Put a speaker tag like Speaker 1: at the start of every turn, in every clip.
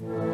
Speaker 1: Amen.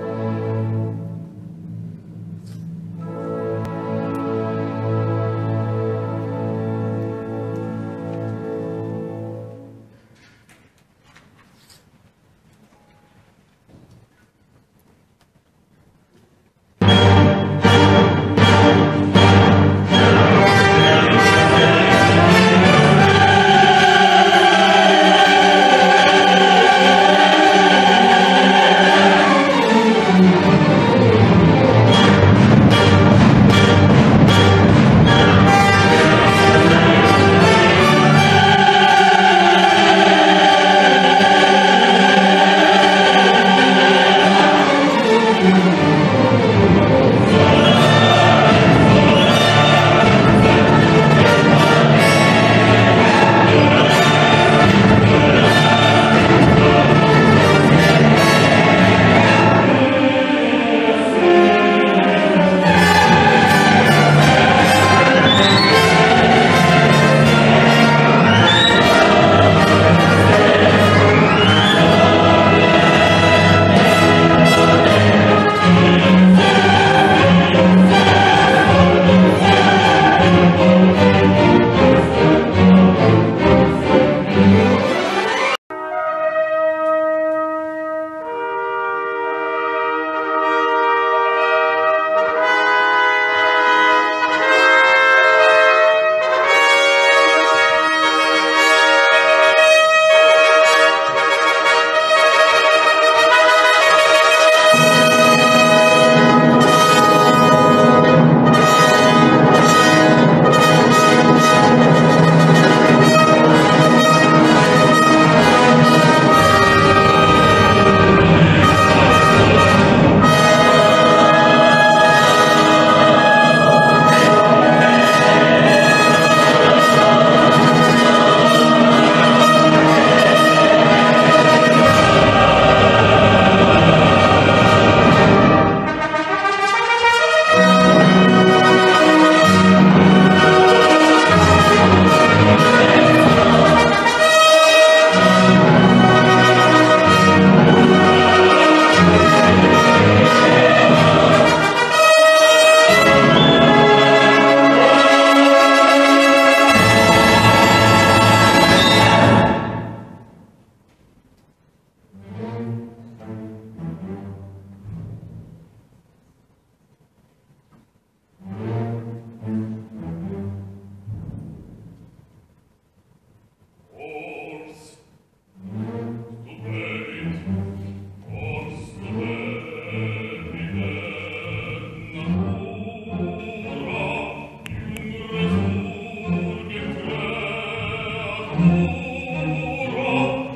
Speaker 2: meo pro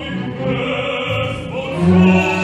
Speaker 2: te pro te